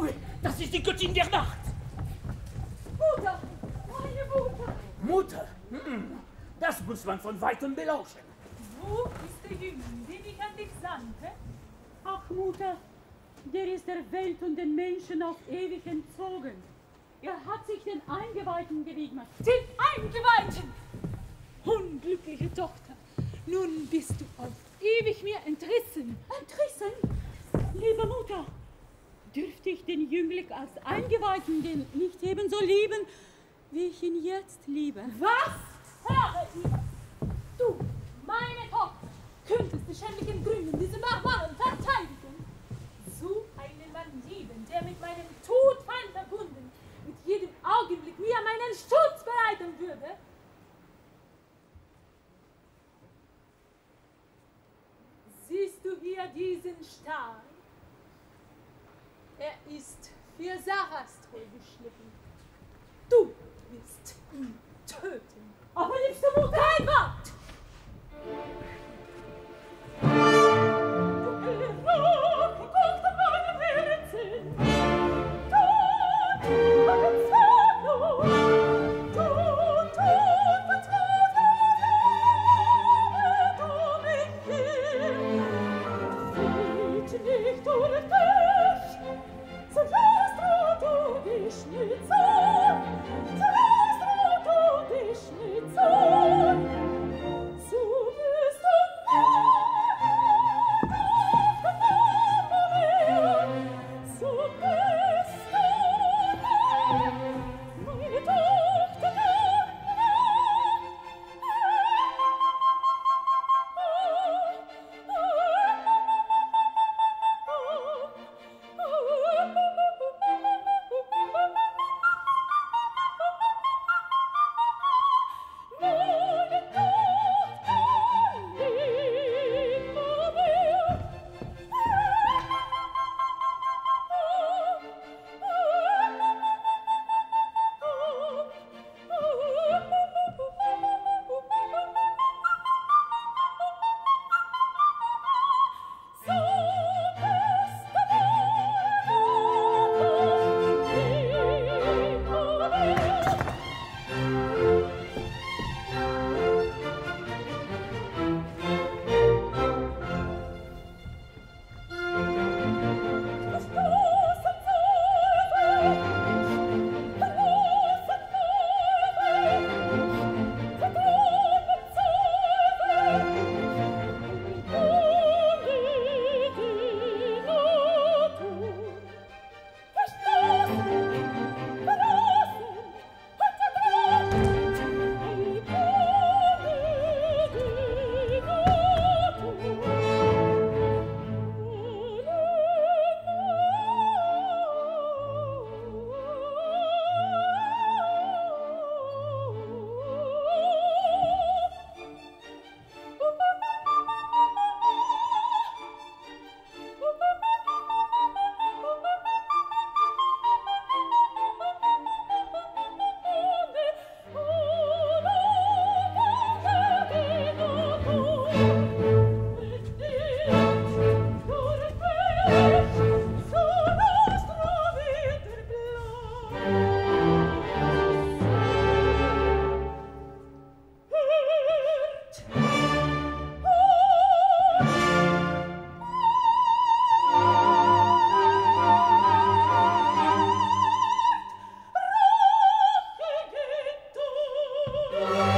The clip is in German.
Oh, das ist die Göttin der Nacht. Mutter, meine Mutter. Mutter? Mhm. Das muss man von weitem belauschen. Wo ist der Jüngling, den ich an dich sandte? Ach, Mutter, der ist der Welt und den Menschen auf ewig entzogen. Er hat sich den Eingeweihten gewidmet. Den Eingeweihten! Unglückliche Tochter, nun bist du auf ewig mir entrissen. Entrissen? Liebe Mutter, dürfte ich den Jüngling als Eingeweihten nicht ebenso lieben, wie ich ihn jetzt liebe? Was? Höre ihr! Du, meine Tochter, könntest die schändlichen Gründen diese Barbaren verteidigen. So einen Mann lieben, der mit meinem Todfeind verbunden, mit jedem Augenblick mir meinen Schutz bereiten würde. Siehst du hier diesen Stahl? Ist für Sarastro geschnitten. Thank you.